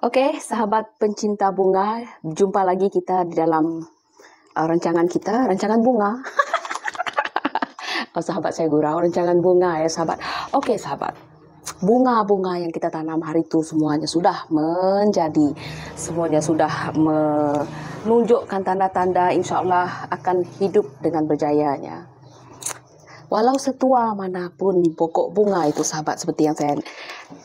Okey, sahabat pencinta bunga, jumpa lagi kita di dalam uh, rancangan kita, rancangan bunga. oh, sahabat saya gurau, rancangan bunga ya sahabat. Okey sahabat, bunga-bunga yang kita tanam hari itu semuanya sudah menjadi, semuanya sudah menunjukkan tanda-tanda insya Allah akan hidup dengan berjayanya. Walau setua manapun pokok bunga itu sahabat seperti yang saya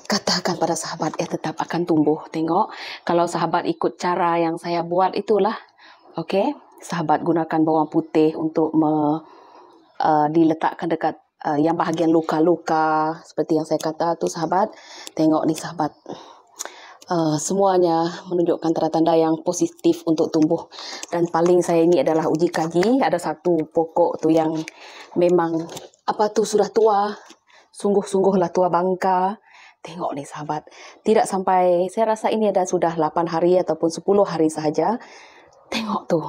katakan pada sahabat ia tetap akan tumbuh. Tengok kalau sahabat ikut cara yang saya buat itulah. Okey, sahabat gunakan bawang putih untuk me, uh, diletakkan dekat uh, yang bahagian luka-luka seperti yang saya kata tu sahabat. Tengok ni sahabat. Uh, semuanya menunjukkan tanda-tanda yang positif untuk tumbuh. Dan paling saya ini adalah uji kaji. Ada satu pokok tu yang memang apa tu sudah tua. Sungguh-sungguhlah tua bangka. Tengok ni sahabat. Tidak sampai saya rasa ini ada sudah 8 hari ataupun 10 hari sahaja. Tengok tu.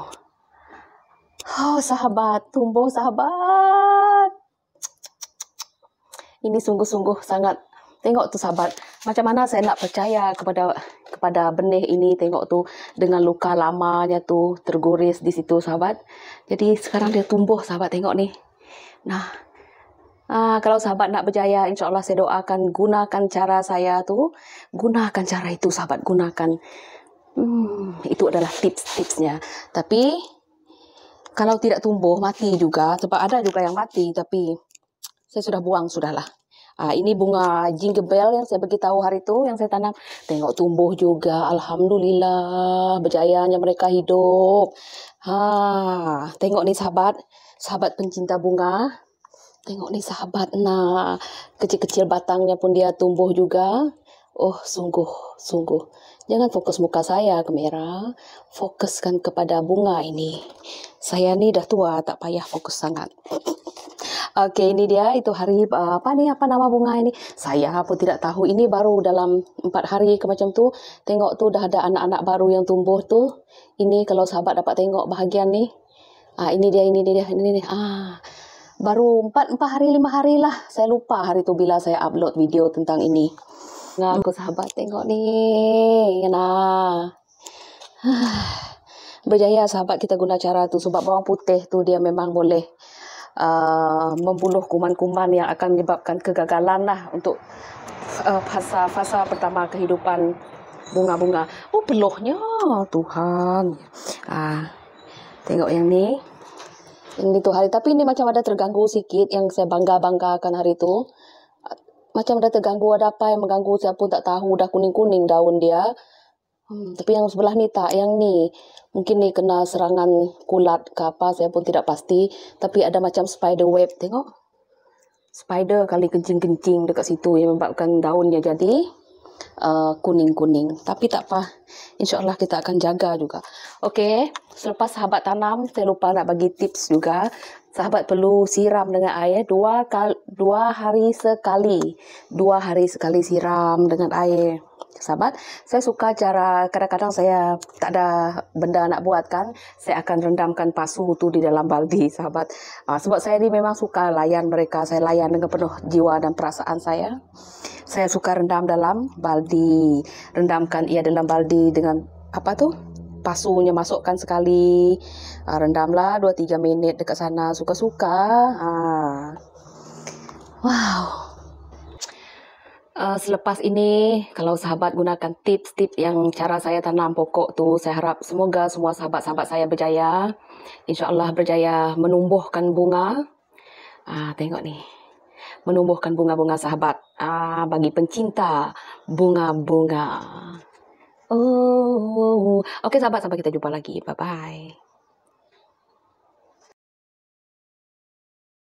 Oh sahabat. Tumbuh sahabat. Ini sungguh-sungguh sangat. Tengok tu sahabat, macam mana saya nak percaya kepada kepada benih ini tengok tu dengan luka lamanya tu tergores di situ sahabat. Jadi sekarang dia tumbuh sahabat tengok ni. Nah, ah, kalau sahabat nak berjaya insya Allah saya doakan gunakan cara saya tu. Gunakan cara itu sahabat, gunakan. Hmm, itu adalah tips-tipsnya. Tapi kalau tidak tumbuh mati juga sebab ada juga yang mati tapi saya sudah buang sudahlah. Ah, ini bunga jingle bell yang saya beritahu hari itu yang saya tanam. Tengok tumbuh juga. Alhamdulillah. Berjayanya mereka hidup. Ha, tengok ni sahabat. Sahabat pencinta bunga. Tengok ni sahabat. Nah, kecil-kecil batangnya pun dia tumbuh juga. Oh, sungguh, sungguh. Jangan fokus muka saya kamera. Fokuskan kepada bunga ini. Saya ni dah tua, tak payah fokus sangat. Okey, ini dia itu hari uh, apa ni apa nama bunga ini? Saya pun tidak tahu. Ini baru dalam empat hari ke macam tu. Tengok tu dah ada anak-anak baru yang tumbuh tu. Ini kalau sahabat dapat tengok bahagian ni. Ah ini dia ini dia ini ni. Ah baru empat empat hari lima hari lah. Saya lupa hari tu bila saya upload video tentang ini. Nah, aku sahabat tengok ni. Nah. Berjaya sahabat kita guna cara tu sebab bawang putih tu dia memang boleh Uh, membunuh kuman-kuman yang akan menyebabkan kegagalan lah untuk uh, fasa-fasa pertama kehidupan bunga-bunga. Oh, peluhnya Tuhan. Ah, tengok yang ni. Ini tu hari. Tapi ini macam ada terganggu sikit yang saya bangga-banggakan hari tu. Macam ada terganggu, ada apa yang mengganggu saya pun tak tahu. Dah kuning-kuning daun dia. Hmm, tapi yang sebelah ni tak. Yang ni mungkin ni kena serangan kulat ke apa. Saya pun tidak pasti. Tapi ada macam spider web. Tengok. Spider kali kencing-kencing dekat situ yang menyebabkan daunnya jadi uh, kuning-kuning. Tapi tak apa. InsyaAllah kita akan jaga juga. Okey. Selepas sahabat tanam, saya lupa nak bagi tips juga. Sahabat perlu siram dengan air dua, kal dua hari sekali. Dua hari sekali siram dengan air sahabat. Saya suka cara kadang-kadang saya tak ada benda nak buat kan. Saya akan rendamkan pasu tu di dalam baldi sahabat. Uh, sebab saya ni memang suka layan mereka. Saya layan dengan penuh jiwa dan perasaan saya. Saya suka rendam dalam baldi. Rendamkan ia dalam baldi dengan apa tu? Pasunya masukkan sekali. Uh, rendamlah 2-3 minit dekat sana. Suka-suka. Uh. Wow. Uh, selepas ini, kalau sahabat gunakan tips-tips yang cara saya tanam pokok tu, saya harap semoga semua sahabat-sahabat saya berjaya. InsyaAllah berjaya menumbuhkan bunga. Uh, tengok ni. Menumbuhkan bunga-bunga sahabat uh, bagi pencinta bunga-bunga. Okey sahabat, sampai kita jumpa lagi. Bye-bye.